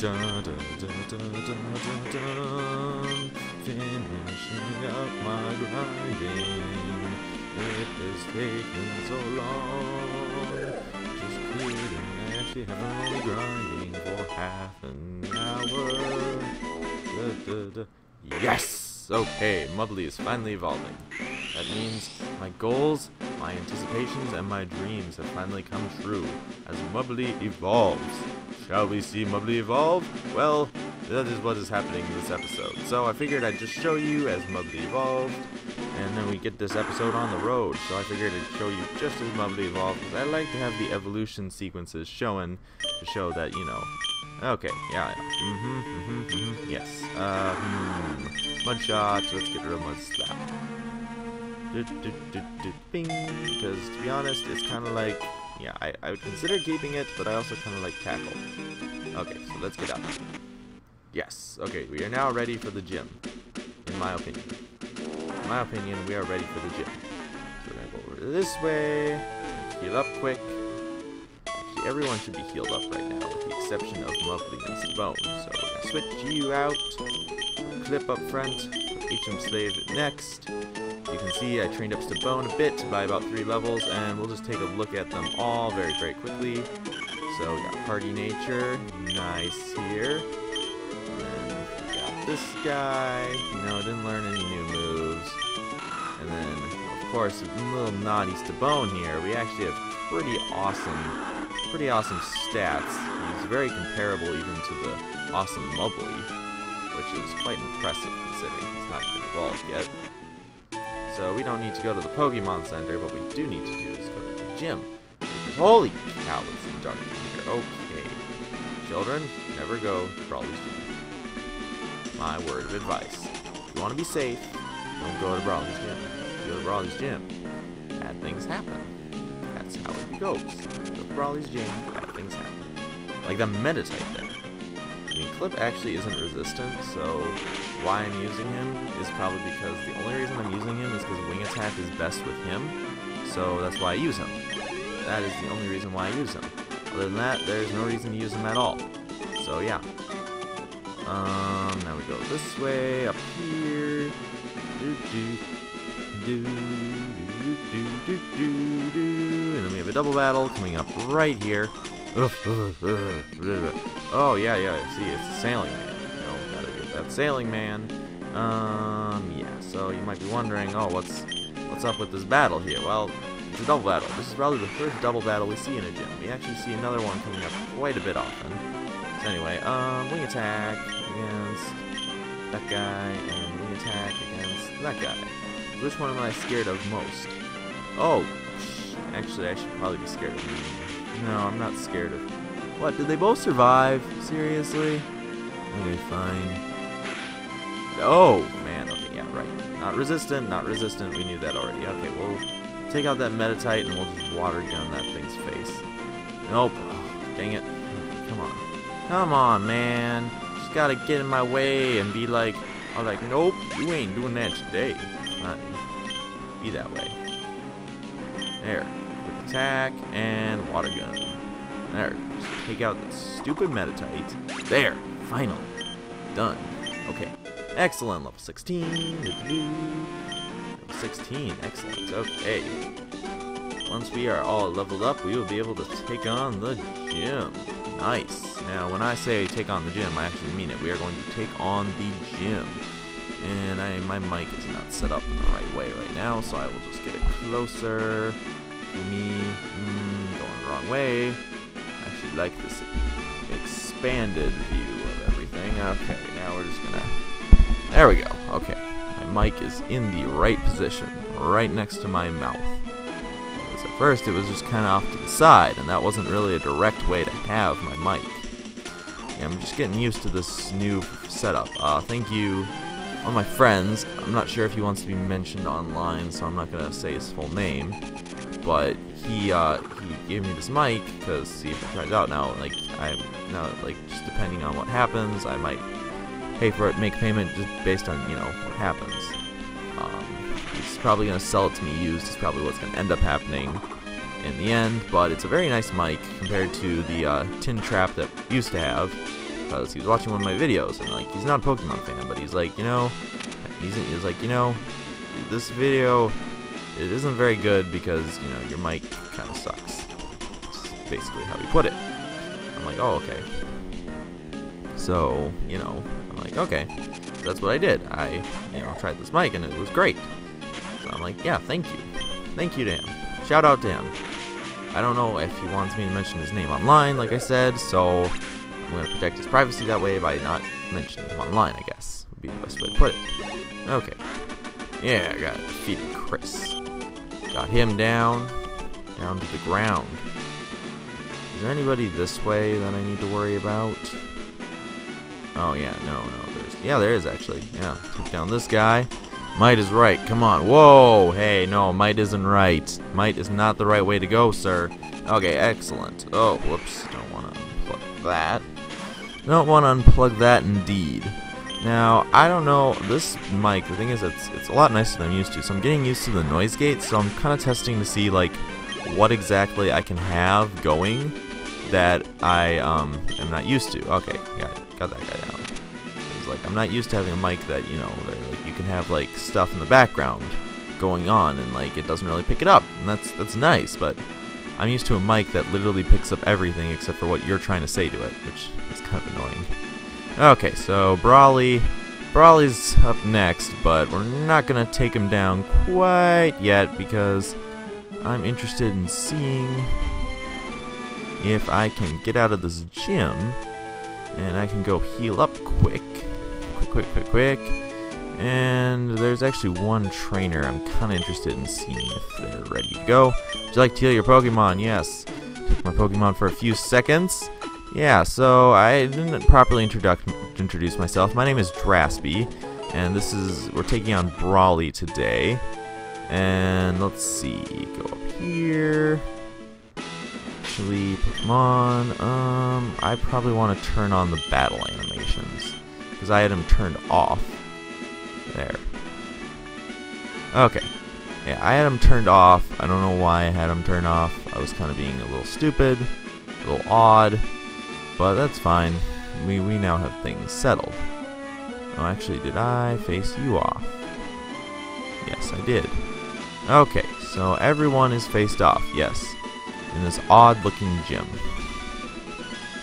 Dun, dun, dun, dun, dun, dun, dun. Finishing up my grinding. It has taken so long. Just kidding, actually I'm only grinding for half an hour. Da, da, da. Yes! Okay, Mubbly is finally evolving. That means my goals, my anticipations, and my dreams have finally come true as Mubbly evolves. Shall we see Mubbly evolve? Well, that is what is happening in this episode. So I figured I'd just show you as Mubbly evolved, and then we get this episode on the road. So I figured I'd show you just as Mubbly evolved, because I like to have the evolution sequences showing to show that, you know, Okay, yeah, yeah. Mm-hmm, mm-hmm, mm-hmm. Yes. Uh, hmm. Shots. Let's get rid of mud slap. Do, do, do, bing. Because, to be honest, it's kind of like... Yeah, I, I would consider keeping it, but I also kind of like tackle. Okay, so let's get up. Yes. Okay, we are now ready for the gym. In my opinion. In my opinion, we are ready for the gym. So we're to go over this way. Heal up quick. Actually, everyone should be healed up right now, with the exception of Mubbly and Bone. So we're gonna switch you out. Clip up front. HM Slave next. You can see I trained up Stabone a bit by about three levels, and we'll just take a look at them all very, very quickly. So we got Hardy Nature, nice here. And then we got this guy, you know, didn't learn any new moves. And then, of course, a little naughty Stabone here. We actually have pretty awesome pretty awesome stats. He's very comparable even to the awesome Mubbly, which is quite impressive considering he's not even evolved yet. So we don't need to go to the Pokemon Center, but we do need to do is go to the gym. Holy cow, it's dark in here. Okay. Children, never go to Brawly's gym. My word of advice. If you want to be safe, don't go to Brawly's gym. If you go to Brawly's gym, bad things happen. That's how it goes. Go to Brawly's gym, bad things happen. Like the Meditite there. I Clip actually isn't resistant, so why I'm using him is probably because the only reason I'm using him is because Wing Attack is best with him, so that's why I use him. That is the only reason why I use him. Other than that, there's no reason to use him at all. So yeah. Um, now we go this way, up here. Do do do do do do do do and then we have a double battle coming up right here. Oh, yeah, yeah, see, it's the Sailing Man. Gotta get that Sailing Man. Um, yeah, so you might be wondering, oh, what's what's up with this battle here? Well, it's a double battle. This is probably the first double battle we see in a gym. We actually see another one coming up quite a bit often. So anyway, um, wing attack against that guy, and wing attack against that guy. Which one am I scared of most? Oh, Actually, I should probably be scared of. No, I'm not scared of... What, did they both survive? Seriously? Okay, fine. Oh, man, okay, yeah, right. Not resistant, not resistant, we knew that already. Okay, we'll take out that Meditite and we'll just water gun that thing's face. Nope. Oh, dang it. Come on. Come on, man. Just gotta get in my way and be like, I'm like, nope, you ain't doing that today. Not be that way. There attack, and water gun. There, take out the stupid Meditite. There, finally. Done. Okay. Excellent, level 16. Level 16, excellent. Okay. Once we are all leveled up, we will be able to take on the gym. Nice. Now, when I say take on the gym, I actually mean it. We are going to take on the gym. And I, my mic is not set up in the right way right now, so I will just get it closer me. Mm, going the wrong way. I actually like this expanded view of everything. Okay, now we're just gonna... There we go. Okay. My mic is in the right position, right next to my mouth. Because at first it was just kind of off to the side, and that wasn't really a direct way to have my mic. Yeah, I'm just getting used to this new setup. Uh, thank you one of my friends, I'm not sure if he wants to be mentioned online, so I'm not going to say his full name, but he uh, he gave me this mic because see if it turns out now like I'm now like just depending on what happens I might pay for it make payment just based on you know what happens. Um, he's probably gonna sell it to me used is probably what's gonna end up happening in the end but it's a very nice mic compared to the uh, tin trap that used to have because he was watching one of my videos and like he's not a Pokemon fan, but he's like, you know, he's, he's like, you know, this video it isn't very good because you know your mic kind of sucks. That's basically how he put it. I'm like, oh okay. So you know, I'm like, okay, that's what I did. I you know tried this mic and it was great. So I'm like, yeah, thank you, thank you to him. Shout out to him. I don't know if he wants me to mention his name online, like I said, so I'm going to protect his privacy that way by not mentioning him online, I guess, would be the best way to put it. Okay. Yeah, I got defeated Chris. Got him down, down to the ground. Is there anybody this way that I need to worry about? Oh, yeah, no, no, there's, yeah, there is actually, yeah, took down this guy. Might is right. Come on. Whoa. Hey, no, might isn't right. Might is not the right way to go, sir. Okay, excellent. Oh, whoops. Don't want to unplug that. Don't want to unplug that indeed. Now, I don't know, this mic, the thing is, it's, it's a lot nicer than I'm used to, so I'm getting used to the noise gate, so I'm kind of testing to see, like, what exactly I can have going that I um, am not used to. Okay, got, got that guy down. It's like, I'm not used to having a mic that, you know, like, you can have, like, stuff in the background going on, and, like, it doesn't really pick it up, and that's, that's nice, but I'm used to a mic that literally picks up everything except for what you're trying to say to it, which is kind of annoying. Okay, so Brawly. Brawly's up next, but we're not going to take him down quite yet because I'm interested in seeing if I can get out of this gym and I can go heal up quick. Quick, quick, quick, quick. And there's actually one trainer I'm kind of interested in seeing if they're ready to go. Would you like to heal your Pokemon? Yes. Take my Pokemon for a few seconds. Yeah, so I didn't properly introduce myself. My name is Draspee, and this is we're taking on Brawly today. And let's see, go up here. Actually, Pokemon. Um, I probably want to turn on the battle animations because I had them turned off. There. Okay. Yeah, I had them turned off. I don't know why I had them turned off. I was kind of being a little stupid, a little odd. But that's fine. We, we now have things settled. Oh, actually, did I face you off? Yes, I did. Okay, so everyone is faced off, yes. In this odd-looking gym.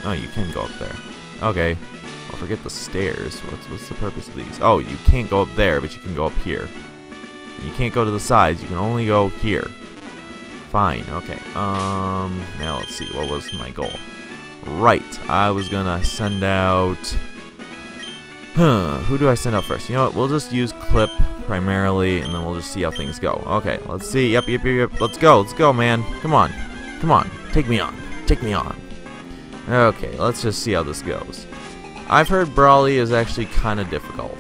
Oh, you can go up there. Okay. Well, forget the stairs. What's, what's the purpose of these? Oh, you can't go up there, but you can go up here. You can't go to the sides. You can only go here. Fine. Okay. Um. Now let's see. What was my goal? Right, I was gonna send out... Huh, who do I send out first? You know what, we'll just use Clip primarily, and then we'll just see how things go. Okay, let's see. Yep, yep, yep, yep. Let's go, let's go, man. Come on. Come on. Take me on. Take me on. Okay, let's just see how this goes. I've heard Brawly is actually kind of difficult.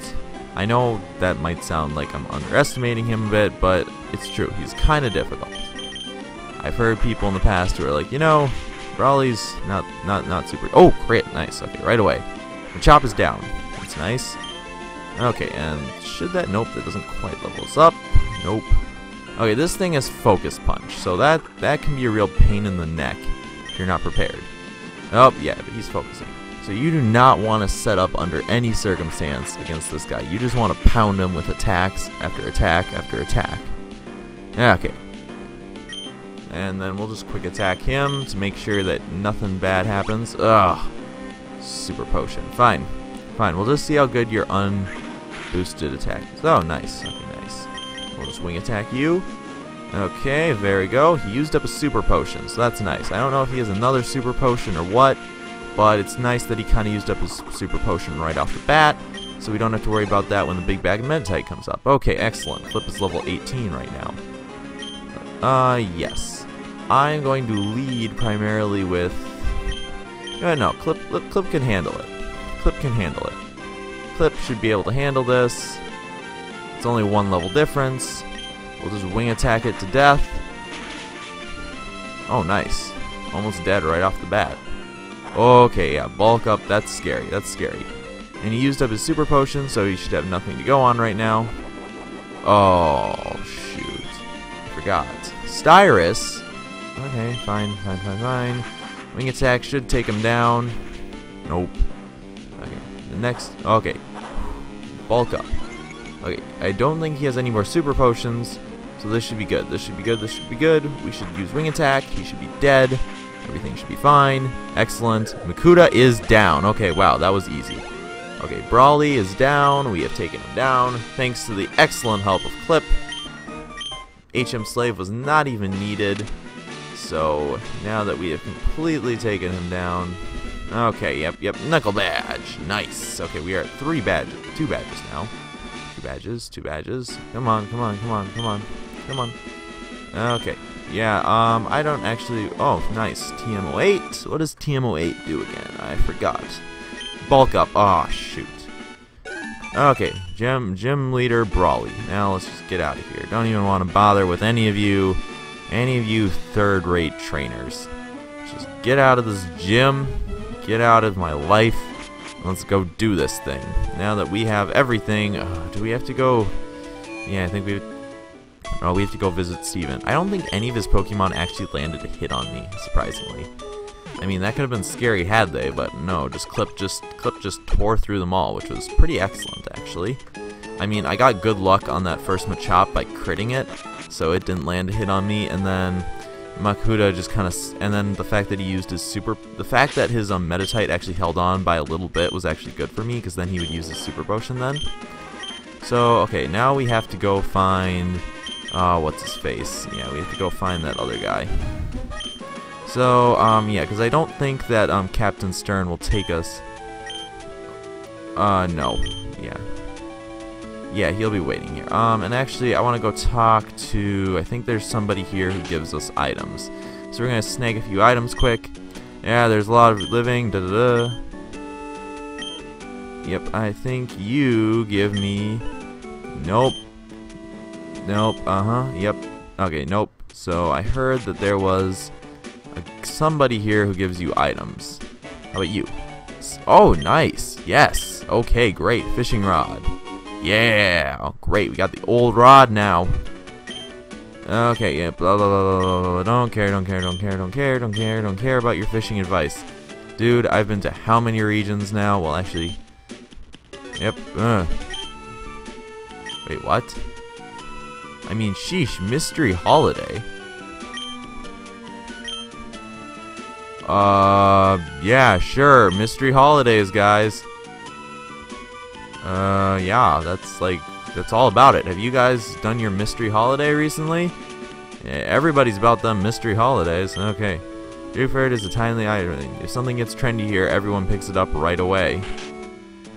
I know that might sound like I'm underestimating him a bit, but it's true. He's kind of difficult. I've heard people in the past who are like, you know, Brawly's not not not super. Oh, crit, nice. Okay, right away. The chop is down. That's nice. Okay, and should that? Nope, that doesn't quite level us up. Nope. Okay, this thing is focus punch, so that that can be a real pain in the neck if you're not prepared. Oh, yeah, but he's focusing. So you do not want to set up under any circumstance against this guy. You just want to pound him with attacks after attack after attack. Okay, and then we'll just quick attack him to make sure that nothing bad happens. Ugh. Super potion. Fine. Fine. We'll just see how good your unboosted attack is. Oh, nice. Okay, nice. We'll just wing attack you. Okay, there we go. He used up a super potion, so that's nice. I don't know if he has another super potion or what, but it's nice that he kind of used up his super potion right off the bat, so we don't have to worry about that when the big bag of Meditite comes up. Okay, excellent. Flip is level 18 right now. Uh, yes. I'm going to lead primarily with... Uh, no, Clip, Clip, Clip can handle it. Clip can handle it. Clip should be able to handle this. It's only one level difference. We'll just wing attack it to death. Oh, nice. Almost dead right off the bat. Okay, yeah, bulk up. That's scary. That's scary. And he used up his super potion, so he should have nothing to go on right now. Oh, shoot. Forgot. Styrus Okay, fine, fine, fine, fine. Wing attack should take him down. Nope. Okay, the next, okay. Bulk up. Okay, I don't think he has any more super potions, so this should be good. This should be good, this should be good. We should use wing attack, he should be dead. Everything should be fine. Excellent. Makuhita is down. Okay, wow, that was easy. Okay, Brawly is down. We have taken him down, thanks to the excellent help of Clip. HM Slave was not even needed. So, now that we have completely taken him down... Okay, yep, yep, Knuckle Badge. Nice. Okay, we are at three badges. Two badges now. Two badges, two badges. Come on, come on, come on, come on. Come on. Okay. Yeah, um, I don't actually... Oh, nice. TM08. What does TM08 do again? I forgot. Bulk up. Oh, shoot. Okay, gym, gym leader Brawly. Now let's just get out of here. Don't even want to bother with any of you, any of you third-rate trainers. Just get out of this gym. Get out of my life. Let's go do this thing. Now that we have everything, uh, do we have to go... Yeah, I think we Oh, we have to go visit Steven. I don't think any of his Pokemon actually landed a hit on me, surprisingly. I mean, that could have been scary had they, but no, just Clip just Clip just tore through them all, which was pretty excellent, actually. I mean, I got good luck on that first Machop by critting it, so it didn't land a hit on me, and then Makuhita just kind of, and then the fact that he used his super, the fact that his um, Meditite actually held on by a little bit was actually good for me, because then he would use his Super Potion then. So, okay, now we have to go find Oh, what's his face? Yeah, we have to go find that other guy. So, um, yeah, because I don't think that um, Captain Stern will take us. Uh, no. Yeah. Yeah, he'll be waiting here. Um, and actually, I want to go talk to... I think there's somebody here who gives us items. So we're going to snag a few items quick. Yeah, there's a lot of living. Da da da. Yep, I think you give me... Nope. Nope, uh-huh, yep. Okay, nope. So I heard that there was a, somebody here who gives you items. How about you? Oh, nice. Yes. Okay, great. Fishing rod. Yeah. Oh, great. We got the old rod now. Okay, yeah, blah, blah, blah, blah, blah, Don't care, don't care, don't care, don't care, don't care, don't care about your fishing advice. Dude, I've been to how many regions now? Well, actually... Yep. Uh. Wait, what? I mean, sheesh, Mystery Holiday. Uh, yeah, sure, Mystery Holidays, guys. Uh, yeah, that's like, that's all about it. Have you guys done your Mystery Holiday recently? Yeah, everybody's about them Mystery Holidays. Okay. Fair is a timely item. If something gets trendy here, everyone picks it up right away.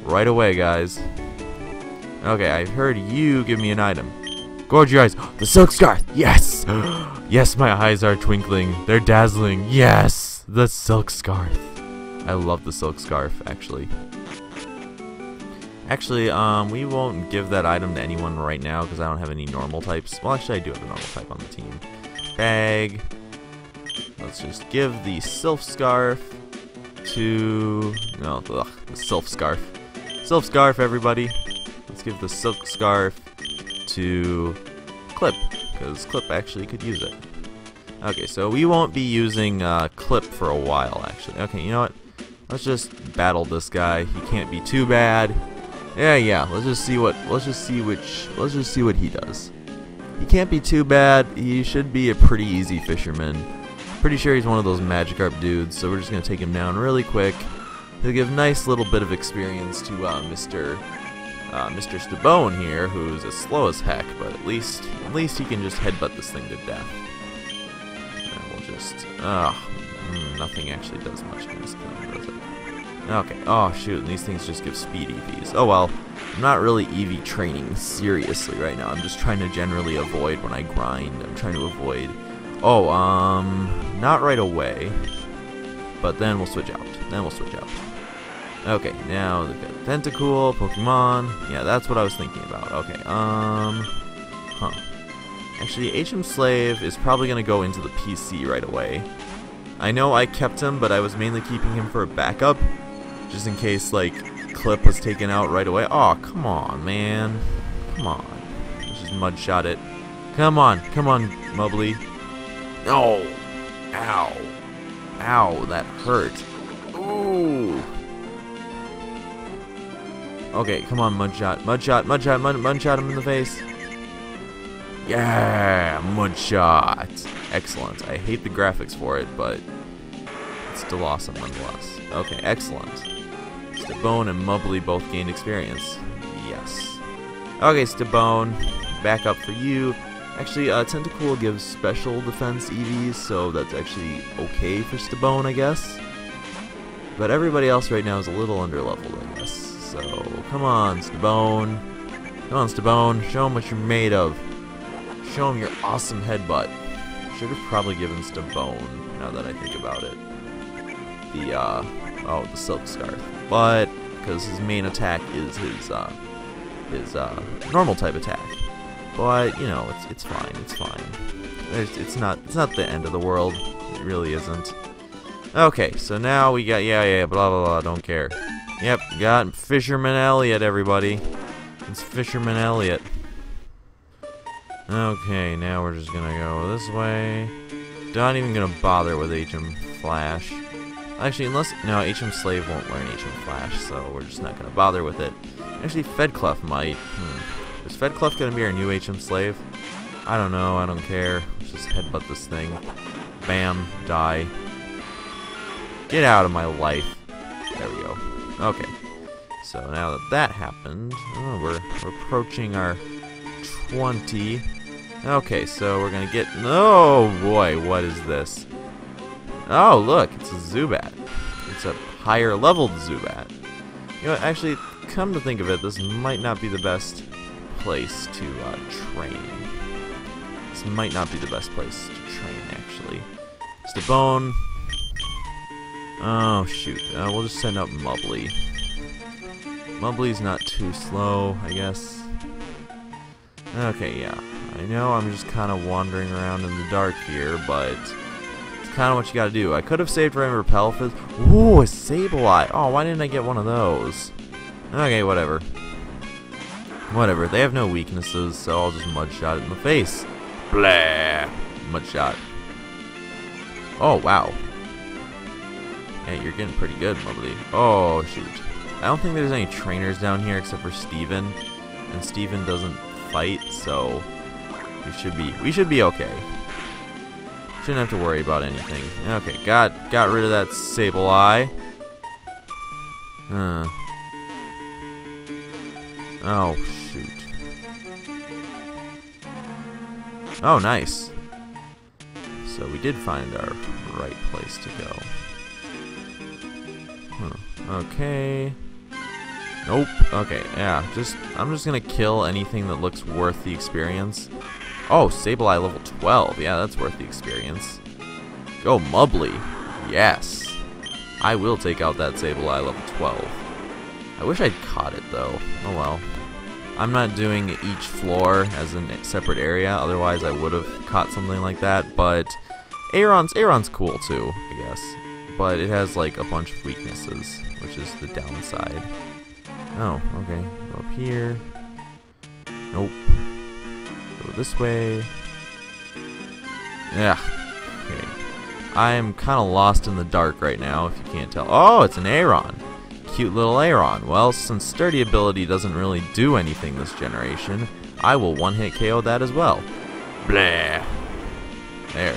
Right away, guys. Okay, I've heard you give me an item. Gorge your eyes. The silk scarf. Yes. yes, my eyes are twinkling. They're dazzling. Yes. The silk scarf. I love the silk scarf, actually. Actually, um, we won't give that item to anyone right now because I don't have any normal types. Well, actually, I do have a normal type on the team. Bag. Let's just give the silk scarf to... No, ugh, the silk scarf. Silk scarf, everybody. Let's give the silk scarf to Clip, because Clip actually could use it. Okay, so we won't be using uh, Clip for a while, actually. Okay, you know what? Let's just battle this guy. He can't be too bad. Yeah, yeah. Let's just see what. Let's just see which. Let's just see what he does. He can't be too bad. He should be a pretty easy fisherman. Pretty sure he's one of those Magikarp dudes. So we're just gonna take him down really quick. He'll give nice little bit of experience to uh, Mr uh, Mr. Stabone here, who's as slow as heck, but at least at least he can just headbutt this thing to death. And we'll just... Uh, mm, nothing actually does much against them, does it? Okay, oh shoot, these things just give speed EVs. Oh well, I'm not really EV training seriously right now. I'm just trying to generally avoid when I grind. I'm trying to avoid... Oh, um, not right away. But then we'll switch out. Then we'll switch out. Okay, now got Tentacool, Pokemon. Yeah, that's what I was thinking about. Okay, um... Huh. Actually, HM Slave is probably going to go into the PC right away. I know I kept him, but I was mainly keeping him for a backup. Just in case, like, Clip was taken out right away. Oh, come on, man. Come on. Let's just mudshot it. Come on, come on, Mubbly. No! Ow. Ow, that hurt. Ooh. Okay, come on, Mudshot. Mudshot, Mudshot, Mud, Mudshot him in the face. Yeah, Mudshot. Excellent. I hate the graphics for it, but it's still awesome nonetheless. Okay, excellent. Stabone and Mubbly both gained experience. Yes. Okay, Stabone, back up for you. Actually, uh, Tentacool gives special defense EVs, so that's actually okay for Stabone, I guess. But everybody else right now is a little underleveled, I guess. So, come on, Stabone. Come on, Stabone. Show him what you're made of. Show him your awesome headbutt. Should have probably given Stabone, now that I think about it. The, uh, oh, the Silk Scarf. But, because his main attack is his, uh, his, uh, normal type attack. But, you know, it's, it's fine, it's fine. It's, it's not, it's not the end of the world. It really isn't. Okay, so now we got, yeah, yeah, blah, blah, blah, don't care. Yep, got Fisherman Elliot, everybody. It's Fisherman Elliot. Okay, now we're just gonna go this way. Not even gonna bother with HM Flash. Actually, unless... No, HM Slave won't learn HM Flash, so we're just not gonna bother with it. Actually, Fedclef might. Hmm. Is Fedclef gonna be our new HM Slave? I don't know, I don't care. Let's just headbutt this thing. Bam, die. Get out of my life. There we go. Okay. So now that that happened, oh, we're, we're approaching our 20. Okay, so we're gonna get. Oh boy, what is this? Oh, look, it's a Zubat. It's a higher leveled Zubat. You know, what, actually, come to think of it, this might not be the best place to uh, train. This might not be the best place to train, actually. Stabone, Oh, shoot. Uh, we'll just send up Mubbly. Mubbly's not too slow, I guess. Okay, yeah. I know I'm just kind of wandering around in the dark here, but kind of what you gotta do. I could have saved Rain Repel. Ooh, a Sableye! Oh, why didn't I get one of those? Okay, whatever. Whatever, they have no weaknesses, so I'll just Mudshot it in the face. Blah! Mudshot. Oh, wow. Yeah, you're getting pretty good, Mubbly. Oh, shoot. I don't think there's any trainers down here except for Steven. And Steven doesn't fight, so we should be we should be okay. Shouldn't have to worry about anything. Okay, got got rid of that Sableye. Huh. Oh shoot. Oh nice. So we did find our right place to go. Huh. Okay. Nope. Okay, yeah. Just I'm just gonna kill anything that looks worth the experience. Oh, Sableye level 12. Yeah, that's worth the experience. Go Mubbly. Yes. I will take out that Sableye level 12. I wish I'd caught it though. Oh well. I'm not doing each floor as a separate area, otherwise I would have caught something like that, but Aron's Aron's cool too, I guess but it has like a bunch of weaknesses, which is the downside. Oh, okay. Up here. Nope. Go this way. Yeah. Okay. I am kind of lost in the dark right now, if you can't tell. Oh, it's an Aron. Cute little Aron. Well, since Sturdy ability doesn't really do anything this generation, I will one-hit KO that as well. Blah. There.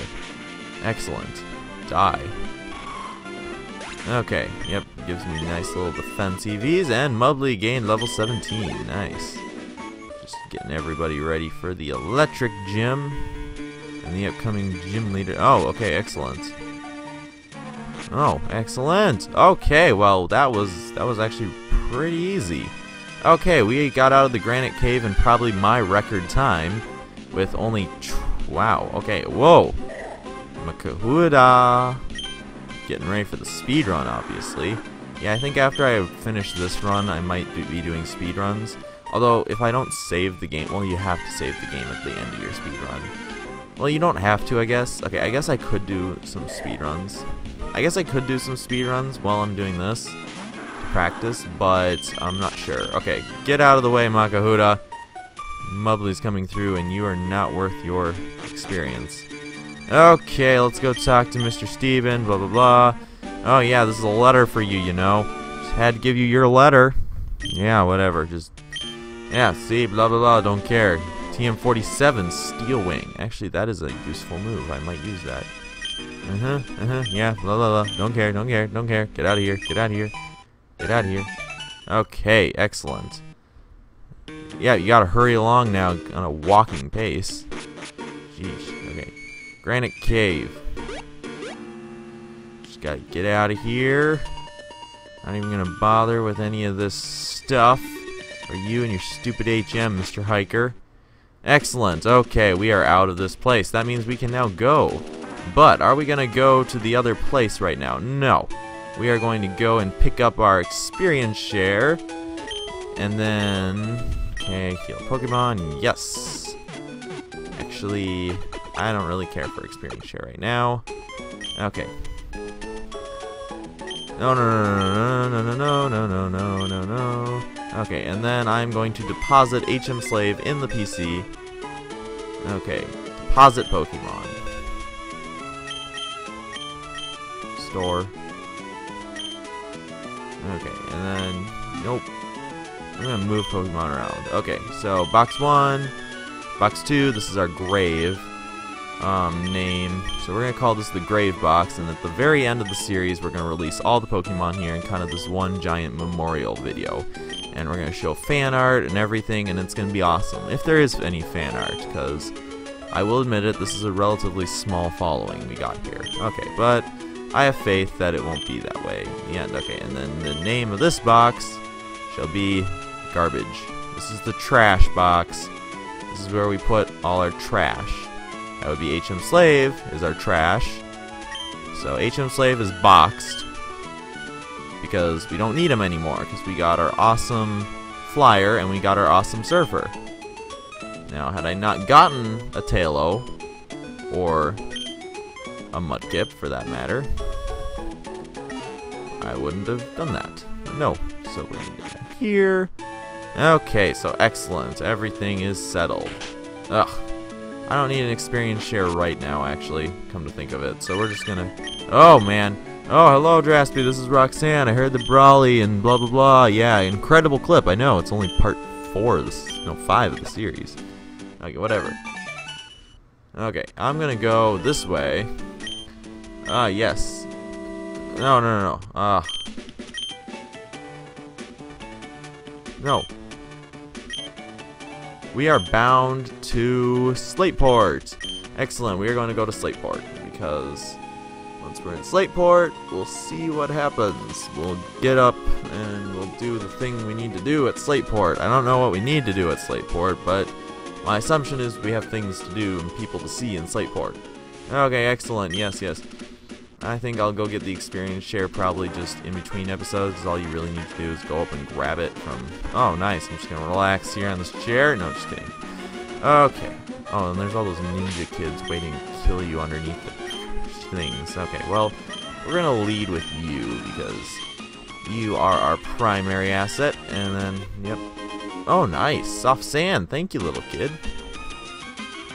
Excellent. Die. Okay, yep, gives me nice little defense EVs, and Mubbly gained level 17. Nice. Getting everybody ready for the electric gym and the upcoming gym leader. Oh, okay, excellent. Oh, excellent. Okay, well, that was that was actually pretty easy. Okay, we got out of the granite cave in probably my record time with only wow. Okay, whoa. Makuhura getting ready for the speed run, obviously. Yeah, I think after I finish this run, I might be doing speed runs. Although, if I don't save the game, well, you have to save the game at the end of your speed run. Well, you don't have to, I guess. Okay, I guess I could do some speed runs. I guess I could do some speed runs while I'm doing this to practice, but I'm not sure. Okay, get out of the way, Makuhura. Mubbly's coming through, and you are not worth your experience. Okay, let's go talk to Mr. Steven, blah, blah, blah. Oh, yeah, this is a letter for you, you know. Just had to give you your letter. Yeah, whatever. Just yeah. See, blah blah blah. Don't care. TM47 Steel Wing. Actually, that is a useful move. I might use that. Uh huh. Uh huh. Yeah. Blah blah blah. Don't care. Don't care. Don't care. Get out of here. Get out of here. Get out of here. Okay. Excellent. Yeah, you gotta hurry along now on a walking pace. Jeez. Okay. Granite Cave. Just gotta get out of here. Not even gonna bother with any of this stuff. For you and your stupid HM, Mr. Hiker. Excellent. Okay, we are out of this place. That means we can now go. But are we going to go to the other place right now? No. We are going to go and pick up our experience share. And then... Okay, heal Pokemon. Yes. Actually, I don't really care for experience share right now. Okay. No, no, no, no, no, no, no, no, no, no, no. Okay, and then I'm going to deposit HM Slave in the PC. Okay, deposit Pokemon. Store. Okay, and then, nope. I'm gonna move Pokemon around. Okay, so box one, box two, this is our grave um, name. So we're to call this the Grave Box, and at the very end of the series, we're to release all the Pokemon here in kind of this one giant memorial video. And we're going to show fan art and everything, and it's going to be awesome. If there is any fan art, because I will admit it, this is a relatively small following we got here. Okay, but I have faith that it won't be that way in the end. Okay, and then the name of this box shall be Garbage. This is the trash box. This is where we put all our trash. That would be HM Slave is our trash. So HM Slave is boxed because we don't need them anymore because we got our awesome flyer and we got our awesome surfer. Now, had I not gotten a Taillow or a Mudkip for that matter, I wouldn't have done that. No. So we're going to go here. Okay, so excellent. Everything is settled. Ugh. I don't need an experience share right now, actually, come to think of it. So we're just gonna... Oh, man. Oh, hello, Draspee. This is Roxanne. I heard the Brawly and blah, blah, blah. Yeah, incredible clip. I know. It's only part four of this... No, five of the series. Okay, whatever. Okay, I'm gonna go this way. Ah, uh, yes. No, no, no, no. Ah. Uh, no. We are bound to Slateport. Excellent. We are going to go to Slateport because once we're in Slateport, we'll see what happens. We'll get up and we'll do the thing we need to do at Slateport. I don't know what we need to do at Slateport, but my assumption is we have things to do and people to see in Slateport. Okay, excellent. Yes, yes. I think I'll go get the experience share probably just in between episodes all you really need to do is go up and grab it from... Oh, nice. I'm just going to relax here on this chair. No, I'm just kidding. Okay. Oh, and there's all those ninja kids waiting to kill you underneath the things. Okay, well, we're going to lead with you because you are our primary asset. And then, yep. Oh, nice. Soft sand. Thank you, little kid.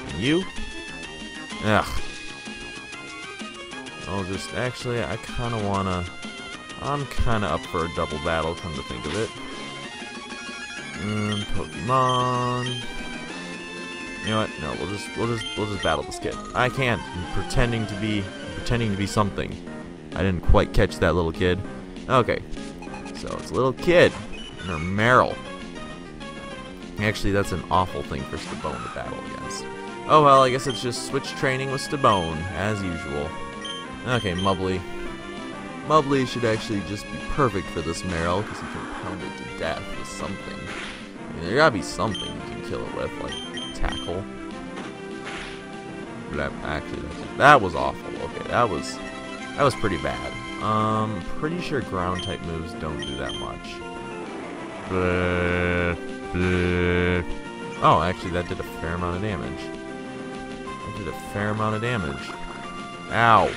And you? Ugh. I'll just, actually, I kind of want to, I'm kind of up for a double battle, come to think of it. Um, Pokemon. You know what? No, we'll just, we'll just, we'll just battle this kid. I can't. I'm pretending to be, pretending to be something. I didn't quite catch that little kid. Okay. So it's a little kid. Or Marill. Actually, that's an awful thing for Stabone to battle against. Oh well, I guess it's just switch training with Stabone, as usual. Okay, Mubbly. Mubbly should actually just be perfect for this Marill, because he can pound it to death with something. I mean, there gotta be something you can kill it with, like tackle. That actually, that was awful. Okay, that was that was pretty bad. Um, pretty sure ground type moves don't do that much. Blah, blah. Oh, actually, that did a fair amount of damage. That did a fair amount of damage. Ow.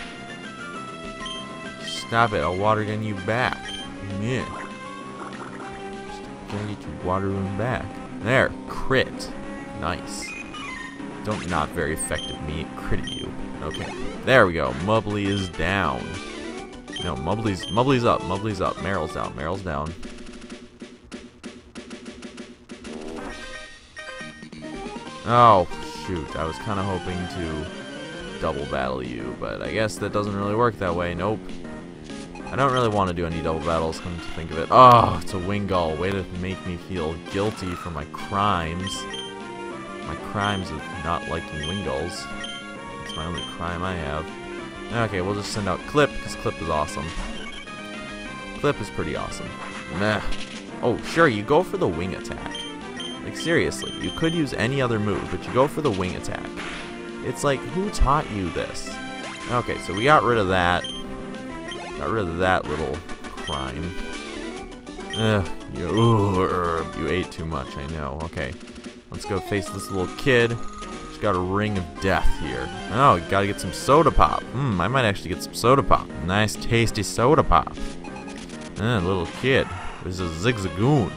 Stop it, I'll water gun you back. Yeah. Just gonna get you water gun back. There, crit. Nice. Don't not very effective me crit you. Okay. There we go. Mubbly is down. No, Mubbly's Mubbly's up. Mubbly's up. Marill's down. Marill's down. Oh, shoot. I was kind of hoping to double battle you, but I guess that doesn't really work that way. Nope. I don't really want to do any double battles, come to think of it. Oh, it's a Wingull. Way to make me feel guilty for my crimes. My crimes of not liking Wingulls. It's my only crime I have. Okay, we'll just send out Clip, because Clip is awesome. Clip is pretty awesome. Meh. Oh, sure, you go for the wing attack. Like, seriously, you could use any other move, but you go for the wing attack. It's like, who taught you this? Okay, so we got rid of that. Got rid of that little crime. Ugh, you, you ate too much, I know. Okay, let's go face this little kid. She's got a ring of death here. Oh, gotta get some soda pop. Hmm, I might actually get some soda pop. Nice, tasty soda pop. Uh, little kid. This is a Zigzagoon.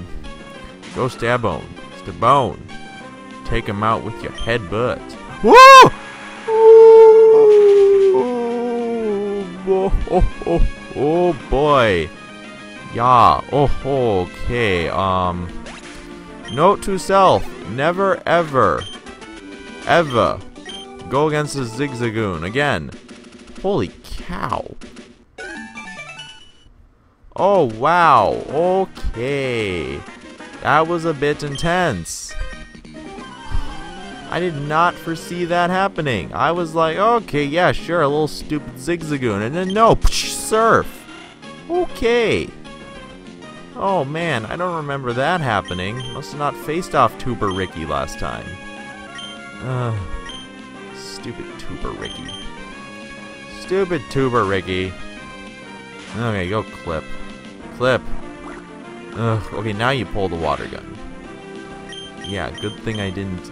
Go Stabone. Stabone. Take him out with your headbutt. Whoa! Oh, oh, oh, oh boy. Yeah. Oh, okay. Um. Note to self: Never, ever, ever go against a Zigzagoon again. Holy cow! Oh wow. Okay. That was a bit intense. I did not foresee that happening. I was like, okay, yeah, sure, a little stupid Zigzagoon. And then, no, psh, surf. Okay. Oh, man, I don't remember that happening. Must have not faced off Tuber Ricky last time. Uh, stupid Tuber Ricky. Stupid Tuber Ricky. Okay, go clip. Clip. Ugh, okay, now you pull the water gun. Yeah, good thing I didn't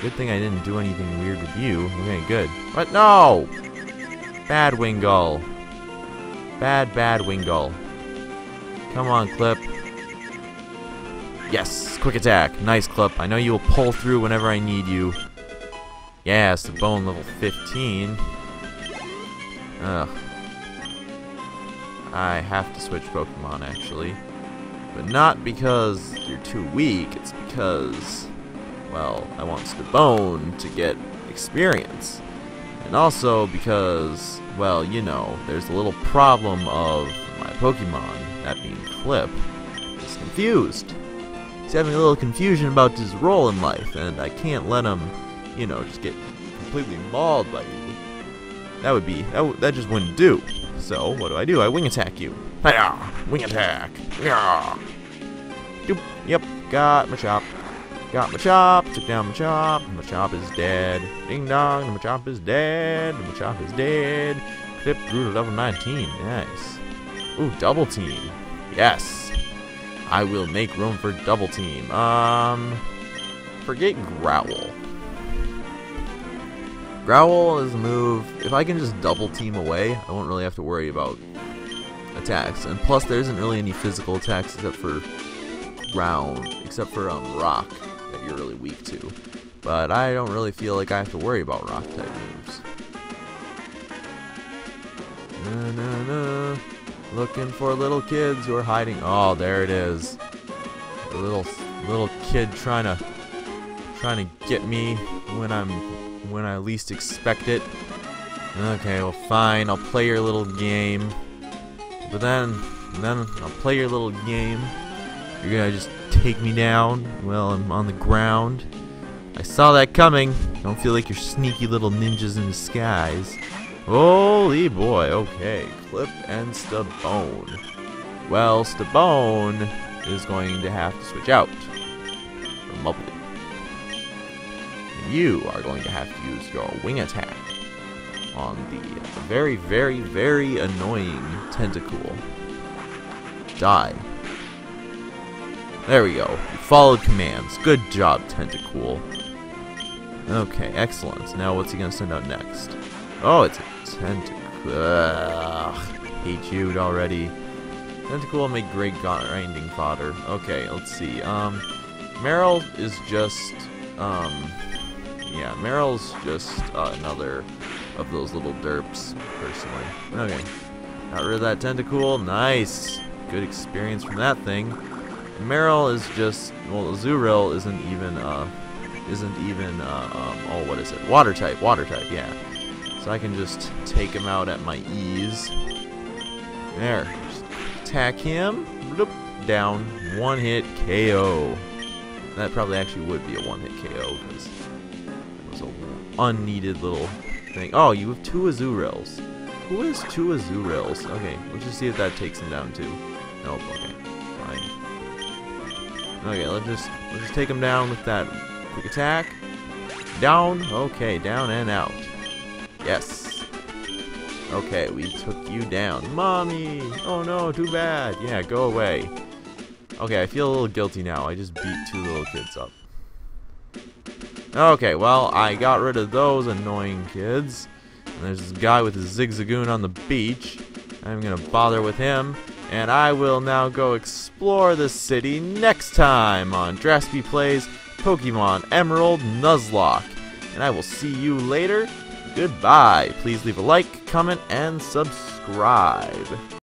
Good thing I didn't do anything weird with you. Okay, good. But No! Bad Wingull. Bad, bad Wingull. Come on, Clip. Yes! Quick attack. Nice, Clip. I know you will pull through whenever I need you. Yes, Stabone level 15. Ugh. I have to switch Pokemon, actually. But not because you're too weak, it's because well, I want Stabone to get experience. And also because, well, you know, there's a little problem of my Pokemon, that being Clip, is confused. He's having a little confusion about his role in life, and I can't let him, you know, just get completely mauled by me. That would be, that, that just wouldn't do. So, what do I do? I wing attack you. Hiya! Wing attack! Yeah. Doop. Yep, got my chop. Got Machop, took down Machop, Machop is dead. Ding dong, Machop is dead, Machop is dead. Clip grew to level 19, nice. Ooh, double team. Yes. I will make room for double team. Um, forget Growl. Growl is a move, if I can just double team away, I won't really have to worry about attacks. And plus, there isn't really any physical attacks except for ground, except for um, rock that you're really weak to. But I don't really feel like I have to worry about rock type moves. Na, na, na. Looking for little kids who are hiding. Oh, there it is. The little little kid trying to trying to get me when I'm when I least expect it. Okay, well fine, I'll play your little game. But then then I'll play your little game. You're gonna just take me down while I'm on the ground. I saw that coming. Don't feel like you're sneaky little ninjas in disguise. Holy boy, okay. Clip and Stabone. Well, Stabone is going to have to switch out Mubbly. And you are going to have to use your wing attack on the very, very, very annoying Tentacool. Die. There we go. You followed commands. Good job, Tentacool. Okay, excellent. Now what's he going to send out next? Oh, it's a Tentacool. Ugh, hate you already. Tentacool will make great grinding fodder. Okay, let's see. Um, Marill is just, um, yeah, Marill's just uh, another of those little derps, personally. Okay, got rid of that Tentacool. Nice. Good experience from that thing. Marill is just, well, Azurill isn't even, uh, isn't even, uh, um, oh, what is it? Water type, water type, yeah. So I can just take him out at my ease. There. Attack him. Bloop, down. One hit KO. That probably actually would be a one hit KO because it was a unneeded little thing. Oh, you have two Azurills. Who is two Azurills? Okay, let's just see if that takes him down too. Nope, okay. Fine. Okay, let's just let's just take him down with that quick attack. Down, okay, down and out. Yes. Okay, we took you down. Mommy! Oh no, too bad. Yeah, go away. Okay, I feel a little guilty now. I just beat two little kids up. Okay, well, I got rid of those annoying kids. And there's this guy with a zigzagoon on the beach. I'm gonna bother with him. And I will now go explore the city next time on Draspee Plays Pokemon Emerald Nuzlocke. And I will see you later. Goodbye. Please leave a like, comment, and subscribe.